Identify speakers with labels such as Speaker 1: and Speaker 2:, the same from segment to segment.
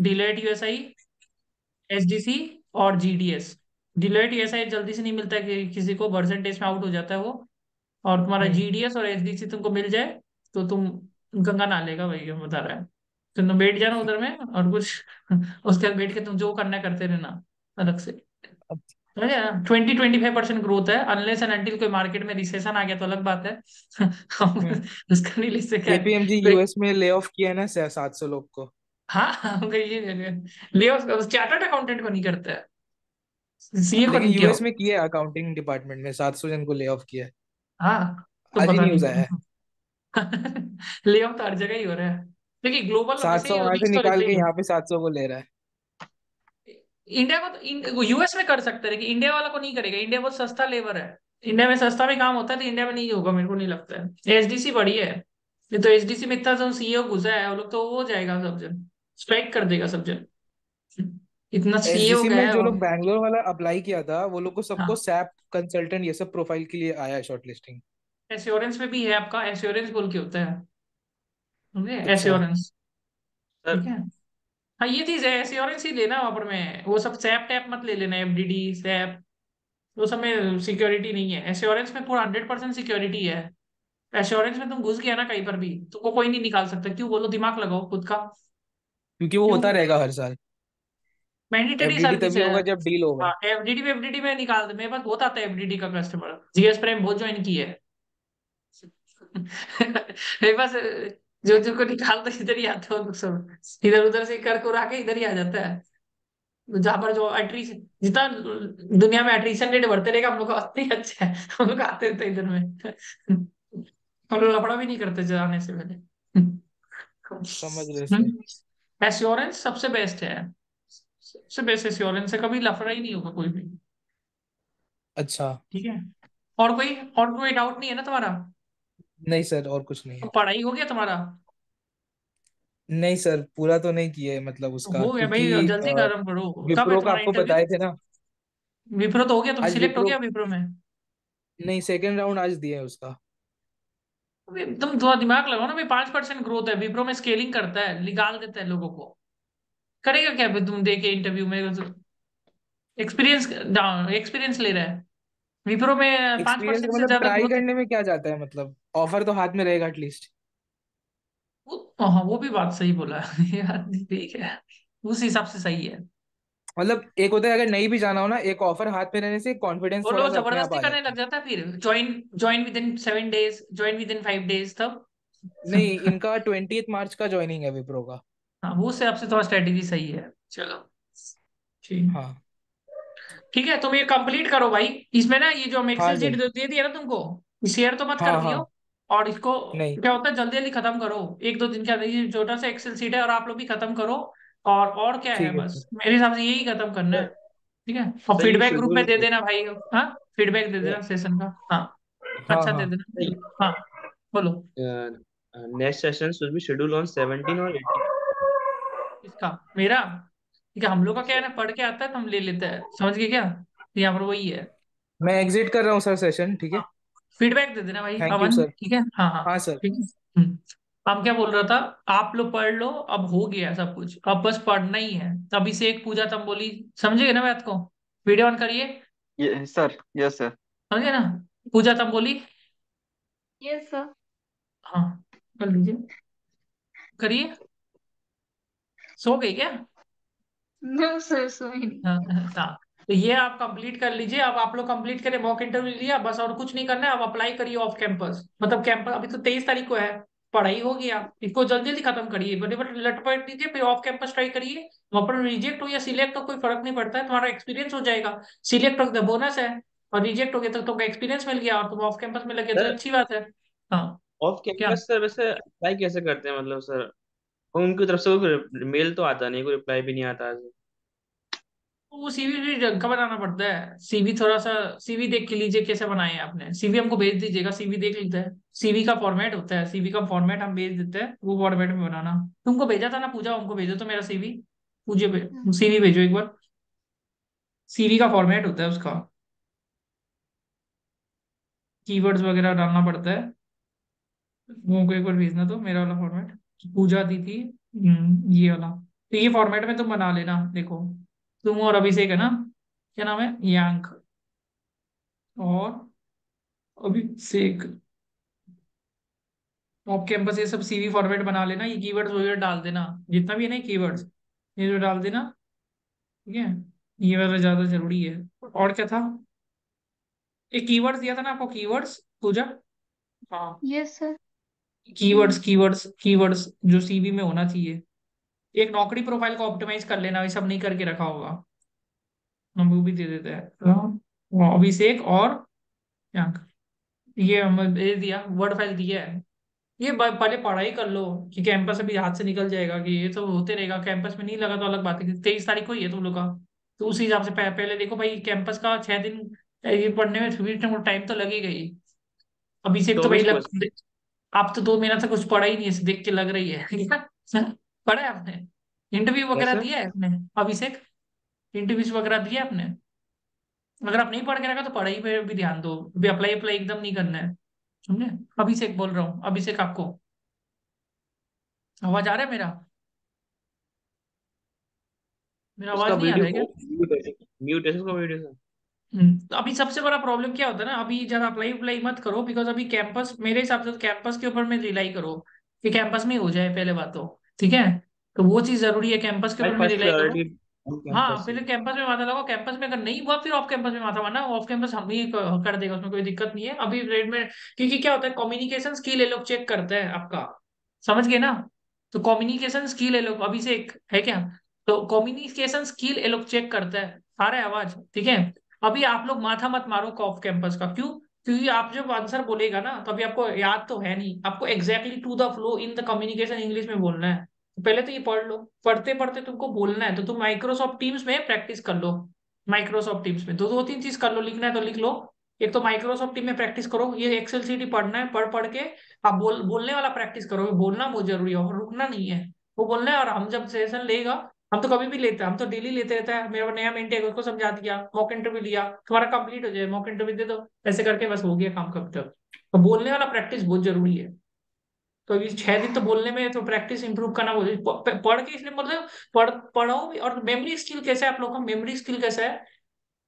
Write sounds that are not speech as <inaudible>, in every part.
Speaker 1: Delete USI SDC और GDS delete USI जल्दी से नहीं मिलता कि किसी को परसेंटेज में आउट हो जाता है वो। और तुम्हारा
Speaker 2: हम्म।
Speaker 1: जीडीएस और एसडीसी तुमको मिल जाए तो तुम गंगा लेगा भाई हम बता रहा है। तो तुम बैठ जाना उधर में और कुछ उसके बाद बैठ के तुम जो करना करते रहना अलग से। Twenty twenty five percent growth है। अनलेस एंड अनटिल कोई मार्केट में रिसेशन आ गया तो अलग बात है।
Speaker 2: हम्म। <laughs>
Speaker 1: उसका नहीं ले सका।
Speaker 2: केपीएमजी यूएस में ले ऑफ़ किया है ना सात सौ लोग को।
Speaker 1: हाँ हाँ चार्टर्ड अकाउंटेंट को नहीं करता। है सीए को नहीं
Speaker 2: यूएस में किया अकाउंटिंग डिपार्टमेंट में सात सौ जन को ले ऑफ़ किया हाँ।
Speaker 1: तो
Speaker 2: आज ही
Speaker 1: पता
Speaker 2: न्यूज़ आया है। <laughs>
Speaker 1: ले ऑफ़ तो हर जगह ही हो रहा है। देखिए ग्लोबल
Speaker 2: सात सौ
Speaker 1: ही
Speaker 2: वहाँ से
Speaker 1: तो
Speaker 2: निकाल के यहाँ पे सात सौ को ले रहा है।
Speaker 1: इंडिया को तो यूएस में कर सकते हैं लेकिन इंडिया वाला को नहीं करेगा। इंडिया बहुत सस्ता लेबर है। इंडिया में सस्ता भी काम होता है तो इंडिया में नहीं होगा मेरे को नहीं लगता है। एचडीसी बढ़िया है। ये तो एचडीसी में इतना जो सीईओ घुसा है वो लोग तो हो जाएगा सब जन। स्ट्राइक कर देगा सब जन। इतना सीईओ
Speaker 2: एसडीसी
Speaker 1: गया
Speaker 2: में
Speaker 1: है
Speaker 2: जो
Speaker 1: वो
Speaker 2: लोग बैंगलोर वाला अप्लाई किया था वो लोग को सबको
Speaker 1: हाँ
Speaker 2: सैप कंसल्टेंट ये सब प्रोफ़ाइल के लिए आया है शॉर्टलिस्टिंग
Speaker 1: एश्योरेंस में भी है आपका एश्योरेंस बोल के होता है। समझे?
Speaker 2: अच्छा।
Speaker 1: Assurance
Speaker 3: sir.
Speaker 1: ठीक है। हाँ ये चीज़ है एश्योरेंस ही लेना वहाँ पर में। वो सब सैप टैप मत ले लेना एफडीडी सैप वो सब में सिक्योरिटी नहीं है। एश्योरेंस में पूरा हंड्रेड परसेंट सिक्योरिटी है। एश्योरेंस में तुम घुस गया ना कहीं पर भी तुमको कोई नहीं निकाल सकता। क्यों? बोलो दिमाग लगाओ खुद का।
Speaker 2: क्योंकि वो
Speaker 1: क्यों?
Speaker 2: होता रहेगा हर साल।
Speaker 1: मैंडेटरी
Speaker 2: एफडीडी
Speaker 1: सर्विस
Speaker 2: तभी
Speaker 1: है।
Speaker 2: होगा जब डील होगा।
Speaker 1: हाँ एफडीडी में एफडीडी में निकाल दे। मेरे पास बहुत आता है एफडीडी का कस्टमर जीएस प्राइम बहुत ज्वाइन की है। <laughs> मेरे पास जो जो को निकालते इधर ही आते हो सब। इधर उधर से कर आके इधर ही आ जाता है। जहाँ पर जो एट्रीस जितना दुनिया में एट्रीशन रेट बढ़ते रहेगा हम लोग का उतना ही अच्छा है। हम लोग आते रहते हैं इधर में। हम लोग लफड़ा भी नहीं करते जाने से पहले।
Speaker 2: समझ रहे सर।
Speaker 1: एश्योरेंस सबसे बेस्ट है। सबसे बेस्ट एश्योरेंस है कभी लफड़ा ही नहीं होगा कोई भी।
Speaker 2: अच्छा।
Speaker 1: ठीक है? और कोई और कोई डाउट नहीं है ना तुम्हारा?
Speaker 2: नहीं सर और कुछ नहीं
Speaker 1: तो
Speaker 2: है
Speaker 1: पढ़ाई हो गया तुम्हारा?
Speaker 2: नहीं सर पूरा तो नहीं किया है मतलब
Speaker 1: तो
Speaker 2: उसका
Speaker 1: हो गया भाई
Speaker 2: क्योंकि
Speaker 1: जल्दी
Speaker 2: अ,
Speaker 1: खत्म करो। कब है
Speaker 2: विप्रो का
Speaker 1: तुम्हारा
Speaker 2: आपको
Speaker 1: इंटरव्यू
Speaker 2: बताए थे ना।
Speaker 1: विप्रो तो हो गया तुम
Speaker 2: आज
Speaker 1: सिलेक्ट हो
Speaker 2: विप्रो
Speaker 1: गया विप्रो में?
Speaker 2: नहीं सेकंड राउंड आज दिया है उसका।
Speaker 1: तुम थोड़ा दिमाग लगाओ ना भाई पाँच परसेंट ग्रोथ है विप्रो में स्केलिंग करता है निकाल देता है लोगों को। करेगा क्या फिर तुम दे के इंटरव्यू में? एक्सपीरियंस एक्सपीरियंस ले रहा है। विप्रो में पाँच परसेंट से
Speaker 2: मतलब
Speaker 1: ज़्यादा
Speaker 2: ट्राई करने में क्या जाता है मतलब? ऑफ़र तो हाथ में रहेगा एटलीस्ट
Speaker 1: वो हाँ वो भी बात सही बोला। <laughs> यार ठीक है। उस हिसाब से सही है।
Speaker 2: मतलब एक होता है अगर नहीं भी जाना हो ना एक ऑफ़र हाथ में रहने से कॉन्फिडेंस
Speaker 1: वो लोग
Speaker 2: सा
Speaker 1: ज़बरदस्ती करने लग
Speaker 2: है
Speaker 1: जाता है फिर। Join join within seven days join within five days तब।
Speaker 2: नहीं इनका ट्वेंटी मार्च का ज्वाइनिंग है विप्रो का।
Speaker 1: हाँ वो उससे आपसे थोड़ा स्ट्रेटेजी सही है। चलो। ठीक।
Speaker 2: हाँ।
Speaker 1: ठीक है तुम ये कंप्लीट करो भाई। इसमें ना ये जो हम
Speaker 2: हाँ
Speaker 1: एक्सेल शीट
Speaker 2: सर
Speaker 1: दे दिया ना तुमको शेयर तो मत कर
Speaker 2: हाँ हाँ।
Speaker 1: दियो और इसको क्या होता है जल्दी जल्दी खत्म करो। एक दो दिन के अंदर ये छोटा सा एक्सेल शीट है और आप लोग भी खत्म करो। और और क्या है
Speaker 2: ठीक है
Speaker 1: बस? मेरे हिसाब से यही खत्म करना है ठीक है? और फीडबैक ग्रुप में दे देना भाई। हाँ? फीडबैक दे देना सेशन का। हाँ।
Speaker 2: हाँ
Speaker 1: अच्छा दे
Speaker 2: हाँ
Speaker 1: देना हाँ। बोलो।
Speaker 3: Next session should be schedule on 17 और 18
Speaker 1: इसका मेरा? ठीक है हम लोग का क्या है ना पढ़ के आता है तो हम ले लेते हैं। समझ गए क्या? यहाँ पर वही है।
Speaker 2: मैं एग्जिट कर रहा हूँ सर सेशन ठीक है?
Speaker 1: हाँ। फीडबैक दे देना भाई
Speaker 2: थैंक यू
Speaker 1: अमन
Speaker 2: सर
Speaker 1: ठीक है? हाँ हाँ।
Speaker 2: हाँ सर
Speaker 1: ठीक है? अब क्या बोल रहा था? आप लोग पढ़ लो अब हो गया सब कुछ। अब बस पढ़ना ही है। अभी से एक पूजा तम बोली समझे ना बात को? वीडियो ऑन करिए।
Speaker 4: Sir yes sir.
Speaker 1: समझे ना? पूजा तम बोली
Speaker 5: यस सर।
Speaker 1: हाँ कर लीजिए। करिए। सो गई क्या?
Speaker 5: नो सर सोई नहीं।
Speaker 1: हाँ हाँ हाँ। तो ये आप कंप्लीट कर लीजिए। अब आप लोग कंप्लीट करें मॉक इंटरव्यू लिया बस और कुछ नहीं करना है। अब अप्लाई करिए ऑफ़ कैंपस। मतलब कैंपस अभी तो तेईस तारीख को है। पढ़ाई हो गया इसको जल्दी जल्दी खत्म करिए। बड़े बड़े लटपट दीजिए फिर ऑफ़ कैंपस ट्राई करिए वहाँ पर रिजेक्ट हो या सिलेक्ट हो कोई फ़र्क नहीं पड़ता है तुम्हारा एक्सपीरियंस हो जाएगा। सिलेक्ट हो तो बोनस है और रिजेक्ट हो गया तो तुमको एक्सपीरियंस मिल गया और तुम ऑफ़ कैंपस में लगे तो अच्छी बात है। हाँ।
Speaker 3: ऑफ़ कैंपस सर वैसे अप्लाई कैसे करते हैं मतलब सर? उनकी तरफ़ से कोई मेल तो आता नहीं कोई रिप्लाई भी नहीं आता है
Speaker 1: वो सीवी भी ढंग का बनाना पड़ता है। सीवी थोड़ा सा सीवी देख के लीजिए कैसे बनाए आपने। सीवी हमको भेज दीजिएगा सीवी देख लेते हैं। सीवी का फॉर्मेट होता है सीवी का फॉर्मेट हम भेज देते हैं वो फॉर्मेट में बनाना। तुमको भेजा था ना पूजा हमको भेजो तो मेरा सीवी मुझे सीवी भेजो एक बार। सीवी का फॉर्मेट होता है उसका। कीवर्ड्स वगैरह डालना पड़ता है। वो को एक बार भेजना तो मेरा वाला फॉर्मेट पूजा दी थी हम्म, ये वाला। तो ये फॉर्मेट में तुम बना लेना देखो। तुम और अभिषेक है ना? क्या नाम है? यांक और अभिषेक। ऑफ़ कैंपस ये सब सीवी फॉर्मेट बना लेना ये कीवर्ड्स वगैरह डाल देना। जितना भी है ना कीवर्ड्स ये जो डाल देना ठीक है? ये वाला ज़्यादा ज़रूरी है। और क्या था? एक कीवर्ड्स दिया था ना आपको कीवर्ड्स पूजा? हाँ।
Speaker 5: Yes sir
Speaker 1: keywords keywords keywords जो सीवी में होना चाहिए। एक नौकरी प्रोफ़ाइल को ऑप्टिमाइज कर लेना ये सब नहीं करके रखा होगा। हम वो भी दे देते हैं। तो अभिषेक और ये हम दे दिया वर्ड फ़ाइल दिया है। ये पहले पढ़ाई कर लो कि कैंपस अभी हाथ से निकल जाएगा कि ये तो होते रहेगा। कैंपस में नहीं लगा तो अलग बात है तेईस तारीख को ही है तुम लोग का। तो उस हिसाब से पह, पहले देखो भाई कैंपस का छह दिन ये पढ़ने में टाइम तो लगेगा ही अभिषेक तो भाई लग आप तो दो महीना से कुछ पढ़ा ही नहीं है देख के लग रही है। <laughs> <laughs> पढ़ा है आपने? इंटरव्यू वगैरह? दिया है आपने? अभिषेक इंटरव्यूज़ वगैरह दिया आपने? अगर आप नहीं पढ़ के रखा तो पढ़ाई पे भी ध्यान दो। अभी अप्लाई अप्लाई एकदम नहीं करना है। समझे? अभिषेक बोल रहा हूँ। अभिषेक आपको। आवाज़ आ रहा है मेरा? मेरा आवाज़ नहीं आ रहा है क्या?
Speaker 3: म्यूट है उसका वीडियो
Speaker 1: हम्म, तो अभी सबसे बड़ा प्रॉब्लम क्या होता है ना? अभी ज़्यादा अप्लाई अप्लाई मत करो बिकॉज़ अभी कैंपस मेरे हिसाब से तो कैंपस के ऊपर में रिलाई करो कि कैंपस में हो जाए पहले बात तो। ठीक है? तो वो चीज़ ज़रूरी है कैंपस के ऊपर रिलाई हाँ पहले कैंपस में माथा लगाओ। कैंपस में अगर नहीं हुआ फिर ऑफ़ कैंपस में माथा मारना ऑफ़ कैंपस हम ही कर देगा उसमें कोई दिक्कत नहीं है। अभी रेट में क्योंकि क्या होता है कम्युनिकेशन स्किल ये लोग चेक करते हैं आपका। समझ गए ना? तो कम्युनिकेशन स्किल ये लोग अभी से एक है क्या? तो कम्युनिकेशन स्किल ये लोग चेक करते हैं। है आवाज़ ठीक है? अभी आप लोग माथा मत मारो ऑफ़ कैंपस का। क्यों? क्योंकि आप जब आंसर बोलेगा ना तो अभी आपको याद तो है नहीं। आपको exactly to the flow in the communication English में बोलना है। पहले तो ये पढ़ लो। पढ़ते पढ़ते तुमको बोलना है तो तुम माइक्रोसॉफ्ट टीम्स में प्रैक्टिस कर लो। माइक्रोसॉफ्ट टीम्स में। दो दो तीन चीज़ कर लो, लिखना है तो लिख लो। एक तो माइक्रोसॉफ्ट टीम में प्रैक्टिस करो। ये एक्सेल सीटी पढ़ना है पढ़ पढ़ के आप बोल, बोलने वाला प्रैक्टिस करो। बोलना बहुत ज़रूरी है और रुकना नहीं है। वो बोलना है और हम जब सेशन लेगा हम तो कभी भी लेते हैं हम तो डेली लेते रहते हैं। मेरा नया मेंटेन उसको समझा दिया मॉक इंटरव्यू लिया, तुम्हारा कंप्लीट हो जाए मॉक इंटरव्यू दे दो, ऐसे करके बस हो गया काम कब तक तो बोलने वाला प्रैक्टिस बहुत ज़रूरी है। तो छह दिन तो बोलने में तो प्रैक्टिस इंप्रूव करना बहुत पढ़ के इसलिए मतलब पढ़ पढ़ो भी और मेमोरी स्किल कैसे है आप लोग का? मेमोरी स्किल कैसा है?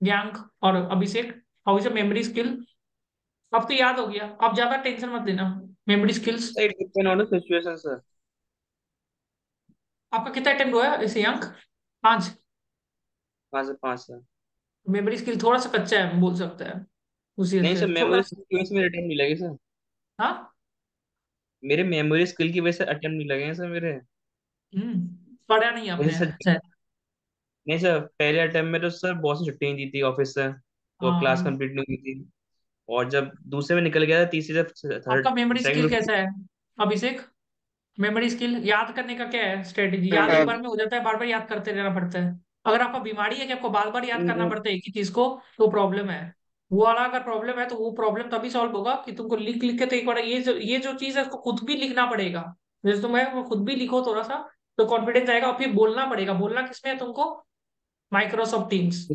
Speaker 1: ज्ञांक और Abhishek how is memory skill अब तो याद हो गया। अब ज़्यादा टेंशन मत लेना। Memory skills
Speaker 3: it depend on the situation sir
Speaker 1: आपका कितना अटेम्प्ट हुआ है इसे अंक? पाँच।
Speaker 3: पाँच से पाँच सर।
Speaker 1: मेमोरी स्किल थोड़ा सा कच्चा है बोल सकता है। उसी
Speaker 3: नहीं सर मेमोरी स्किल में अटेम्प्ट नहीं लगे सर।
Speaker 1: हाँ?
Speaker 3: मेरे मेमोरी स्किल की वजह से अटेम्प्ट नहीं लगे हैं सर मेरे।
Speaker 1: हम्म पढ़ा नहीं आपने
Speaker 3: सर।
Speaker 1: अच्छा
Speaker 3: नहीं सर पहले अटेम्प्ट में तो सर बॉस ने छुट्टी नहीं दी थी ऑफ़िस से तो क्लास
Speaker 1: हाँ
Speaker 3: कंप्लीट नहीं हुई थी। और जब दूसरे में निकल गया था तीसरे जब थर्ड
Speaker 1: आपका मेमोरी स्किल कैसा है? अभिषेक? मेमोरी स्किल याद करने का क्या है स्ट्रेटेजी याद एक बार में हो जाता है बार बार याद करते रहना पड़ता है। अगर आपका बीमारी है कि आपको बार बार याद करना पड़ता है एक ही चीज़ को तो प्रॉब्लम है। वो वाला अगर प्रॉब्लम है तो वो प्रॉब्लम तभी सॉल्व होगा कि तुमको लिख लिख के तो एक बार ये जो ये जो चीज़ है उसको खुद भी लिखना पड़ेगा। जैसे तुम है खुद भी लिखो थोड़ा सा तो कॉन्फिडेंस आएगा और फिर बोलना पड़ेगा। बोलना किसमें है तुमको? Microsoft Teams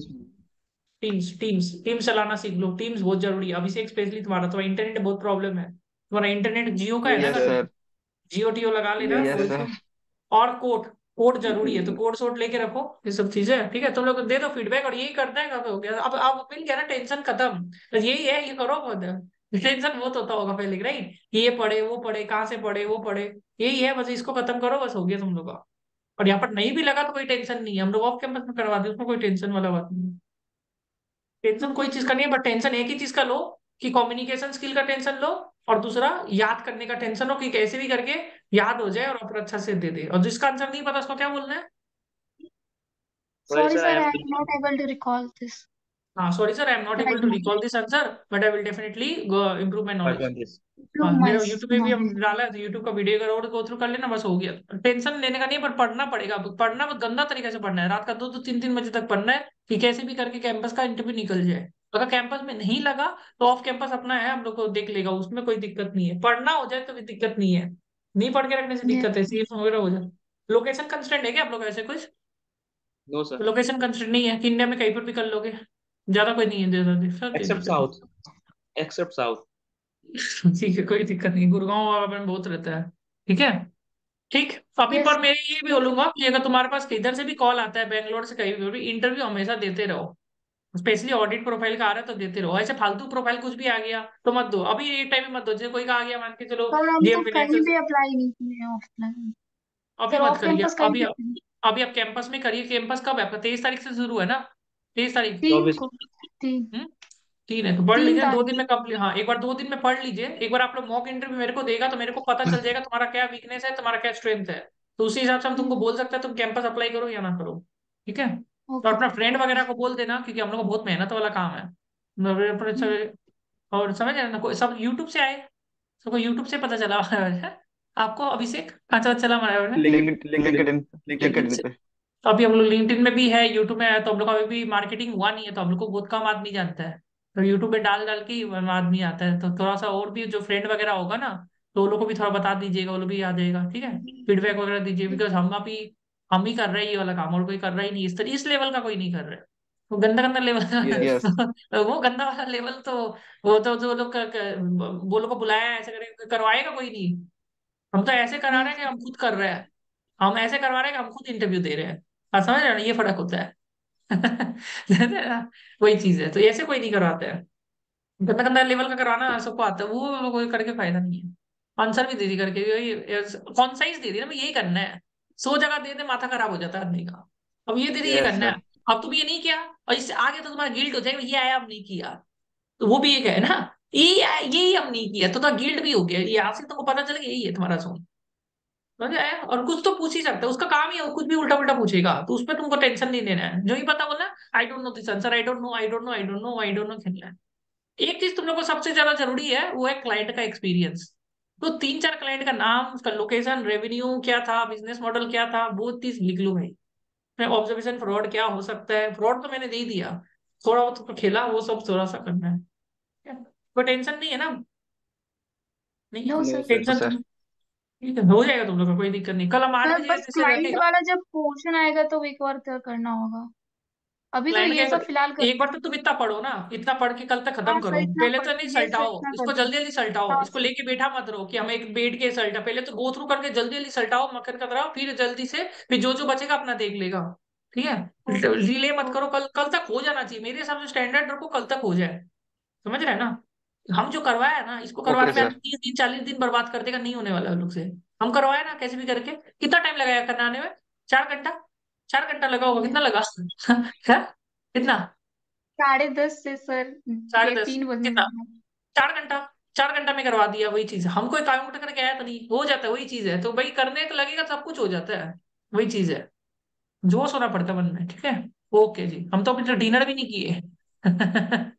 Speaker 1: Teams Teams Teams चलाना सीख लो। टीम्स बहुत ज़रूरी है। अभी अभिषेक स्पेशली तुम्हारा तुम्हारा इंटरनेट बहुत प्रॉब्लम है। तुम्हारा इंटरनेट जियो का है ना
Speaker 4: यस
Speaker 1: घर
Speaker 4: सर
Speaker 1: जियो टीओ लगा लेना और कोड कोड ज़रूरी है तो कोड सोड लेके रखो ये सब चीज़ें ठीक है? तुम लोग दे दो फीडबैक और यही करना है हो गया? अब अब मिल गया ना टेंशन खत्म। तो यही है ये करो टेंशन बहुत होता होगा पहले राइट ये पढ़े वो पढ़े कहाँ से पढ़े वो पढ़े। यही है बस इसको खत्म करो बस हो गया तुम लोग का। और यहाँ पर नहीं भी लगा तो कोई टेंशन नहीं है। हम लोग ऑफ़ कैंपस में करवा दे उसमें कोई टेंशन वाला बात नहीं है। टेंशन कोई चीज़ का नहीं है बट टेंशन एक ही चीज़ का लो कि कम्युनिकेशन स्किल का टेंशन लो और दूसरा याद करने का टेंशन हो कि कैसे भी करके याद हो जाए और ऑफ़र अच्छा से दे दे। और जिसका आंसर नहीं पता उसको क्या बोलना है?
Speaker 3: Sorry
Speaker 5: Sorry,
Speaker 3: sir
Speaker 5: sir,
Speaker 3: I
Speaker 5: I am not able to recall this.
Speaker 1: हाँ sorry sir I am not able to recall this answer but I will definitely improve my knowledge
Speaker 3: am this
Speaker 1: YouTube पे भी हम डाला है तो YouTube का video अगर go through कर लेना बस हो गया। टेंशन लेने का नहीं पर पढ़ना पड़ेगा। पढ़ना बहुत गंदा तरीके से पढ़ना है। रात का दो दो तीन तीन बजे तक पढ़ना है कि कैसे भी करके कैंपस का इंटरव्यू निकल जाए। अगर कैंपस में नहीं लगा तो ऑफ़ कैंपस अपना है हम लोग को देख लेगा उसमें कोई दिक्कत नहीं है। पढ़ना हो जाए तो भी दिक्कत नहीं है। नहीं पढ़ के रखने से दिक्कत है सीएफ वगैरह हो जाए। लोकेशन कंस्टेंट है क्या आप लोग ऐसे कुछ?
Speaker 3: नो सर
Speaker 1: लोकेशन कंस्टेंट नहीं है कि इंडिया में कहीं पर भी कर लोगे। ज़्यादा कोई नहीं है ज़्यादा
Speaker 3: एक्सेप्ट साउथ एक्सेप्ट साउथ
Speaker 1: ठीक है कोई दिक्कत नहीं। गुड़गांव वहाँ पर बहुत रहता है। ठीक है? ठीक? तो अभी
Speaker 5: Yes.
Speaker 1: पर मैं ये भी बोलूँगा कि अगर तुम्हारे पास किधर से भी कॉल आता है बैंगलोर से कहीं भी इंटरव्यू हमेशा देते रहो। स्पेशली ऑडिट प्रोफ़ाइल का आ रहा है तो देते रहो। ऐसे फालतू प्रोफ़ाइल कुछ भी आ गया तो मत दो। अभी ये टाइम में मत दो जैसे कोई का आ गया मान के चलो डीएम
Speaker 5: तो कहीं भी अप्लाई नहीं किए ऑफलाइन
Speaker 1: अभी मत करिए।
Speaker 5: कैंपस कहीं
Speaker 1: अभी
Speaker 5: भी नहीं।
Speaker 1: अभी आप कैंपस में करिए। कैंपस कब है? आपका तेईस तारीख से शुरू है ना? तेईस तारीख।
Speaker 5: तीन
Speaker 3: चौबीस।
Speaker 1: हम्म? तीन है तो पढ़ लीजिए। दो दिन में कंप्लीट हाँ एक बार दो दिन में पढ़ लीजिए। एक बार आप लोग मॉक इंटरव्यू मेरे को देगा तो मेरे को पता चल जाएगा तुम्हारा क्या वीकनेस है तुम्हारा क्या स्ट्रेंथ है। तो उसी हिसाब से हम तुमको बोल सकते हैं तुम कैंपस अप्लाई करो या ना करो। ठीक है? तो अपना फ्रेंड वगैरह को बोल देना क्योंकि हम लोग को बहुत मेहनत वाला काम है। से- और समझ रहे ना कोई सब यूट्यूब से आए सबको यूट्यूब से पता चला <laughs> आपको अभिषेक कहाँ से पता चला हमारे
Speaker 4: लिंक्डइन
Speaker 1: तो अभी हम लोग लिंक्डइन में भी है यूट्यूब में है तो हम लोग अभी भी मार्केटिंग हुआ नहीं है तो हम लोग को बहुत कम आदमी जानता है। तो यूट्यूब पे डाल डाल के आदमी आता है। तो थोड़ा सा और भी जो फ्रेंड वगैरह होगा ना तो वो लोग को भी थोड़ा बता दीजिएगा वो लोग भी आ जाएगा ठीक है? फीडबैक वगैरह दीजिए बिकॉज़ हम अभी हम ही कर रहे हैं ये वाला काम और कोई कर रहा ही नहीं इस तरह इस लेवल का कोई नहीं कर रहा है। वो गंदा गंदा लेवल
Speaker 4: Yes. <laughs>
Speaker 1: वो गंदा वाला लेवल तो वो तो जो लोग वो लोग को बुलाया ऐसे करे करवाएगा कोई नहीं। हम तो ऐसे करा रहे हैं कि हम खुद कर रहे हैं। हम ऐसे करवा रहे हैं कि हम खुद इंटरव्यू दे रहे हैं। आप समझ रहे हैं ना ये फ़र्क होता है। हैं? <laughs> वही चीज़ है तो ऐसे कोई नहीं करवाते। है गंदा गंदा लेवल का करवाना सबको आता है वो कोई करके फ़ायदा नहीं है। आंसर भी दे दी करके कॉन्साइज दे दी ना यही करना है। सौ जगह दे दे माथा खराब हो जाता है आदमी का अब ये दे दी ये करना है। अब तुम ये नहीं किया और इससे आगे तो तुम्हारा गिल्ट हो जाएगा ये आया अब नहीं किया। तो वो भी एक है ना। ये यही हम नहीं किया। तो तुम्हारा गिल्ट भी हो गया। यहाँ से तुमको पता चल गया यही है तुम्हारा सोन समझ आया? और कुछ तो पूछ ही सकता है। उसका काम ही है कुछ भी उल्टा उल्टा पूछेगा। तो उस पर तुमको टेंशन नहीं लेना है। जो ही पता बोलना I don't know this answer I don't know I don't know I don't know I don't know खेलना है। एक चीज़ तुम लोग को सबसे ज़्यादा ज़रूरी है वो है क्लाइंट का एक्सपीरियंस तो तीन चार क्लाइंट का नाम उसका लोकेशन रेवेन्यू क्या था बिज़नेस मॉडल क्या था वो चीज़ लिख लो भाई ऑब्जर्वेशन फ्रॉड क्या हो सकता है? फ्रॉड तो मैंने दे दिया। थोड़ा बहुत तो खेला वो सब थोड़ा सा करना है। कोई टेंशन नहीं है ना? नहीं?
Speaker 4: No,
Speaker 1: टेंशन ठीक है हो जाएगा तुम लोग का कोई दिक्कत नहीं। कल हम आठ बजे
Speaker 5: क्लाइंट वाला जब पोर्शन आएगा तो एक बार तो करना होगा। अभी तो ये सब फ़िलहाल कर
Speaker 1: एक बार तो तुम इतना पढ़ो ना इतना पढ़ के कल तक खत्म
Speaker 5: हाँ
Speaker 1: करो। पहले तो नहीं सल्टाओ इसको जल्दी जल्दी सल्टाओ
Speaker 5: हाँ।
Speaker 1: इसको लेके बैठा मत रहो कि हम एक बैठ के सल्टा पहले तो गो थ्रू करके जल्दी जल्दी सल्टाओ मकर कतराओ फिर जल्दी से फिर जो जो बचेगा अपना देख लेगा। ठीक है?
Speaker 5: ओके
Speaker 1: डिले मत करो। कल कल तक हो जाना चाहिए। मेरे हिसाब से स्टैंडर्ड रखो कल तक हो जाए। समझ रहे ना? हम जो करवाया है ना इसको करवा
Speaker 4: के
Speaker 1: तीस दिन चालीस दिन बर्बाद कर देगा नहीं होने वाला लोग से। हम करवाए ना कैसे भी करके। कितना टाइम लगाया कराने में? चार घंटा? चार घंटा लगा होगा कितना लगा? <laughs> कितना?
Speaker 5: साढ़े दस से सर
Speaker 1: साढ़े
Speaker 5: ये
Speaker 1: दस
Speaker 5: तीन
Speaker 1: कितना? चार घंटा चार घंटा में करवा दिया वही चीज़। हम कोई काउंट करके आया तो नहीं हो जाता है वही चीज़ है। तो भाई करने तो लगेगा सब कुछ हो जाता है वही चीज़ है। जोश होना पड़ता है मन में ठीक है? ओके जी। हम तो अभी तो डिनर भी नहीं किए। <laughs>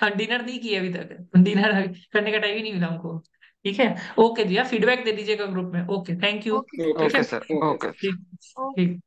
Speaker 1: हम डिनर नहीं किए अभी तक। डिनर करने का टाइम ही नहीं मिला हमको। ठीक है? ओके जी आप फीडबैक दे दीजिएगा ग्रुप में। Okay thank you.
Speaker 5: ओके।
Speaker 1: है?
Speaker 4: sir. Okay.
Speaker 1: ठीक
Speaker 5: ओके।
Speaker 1: ठीक